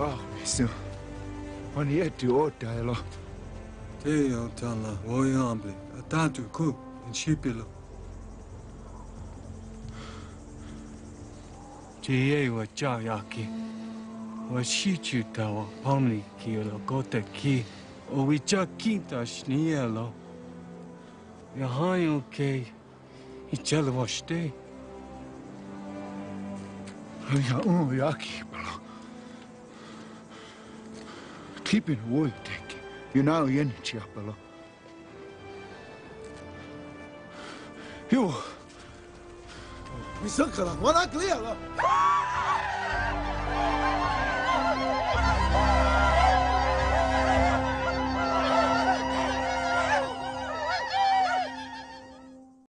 Ah, mister. On y est du haut d'ailleurs. Te yon tan la, wo yamble, a tantu ku, in shipilo. Te e wa cha yaki. Wa shi chu ta wa pamli ki lo go te ki. O wi cha ki ta shni e Keeping away, take. You know, yen chiapalo. You. Mi sakala, wana clear.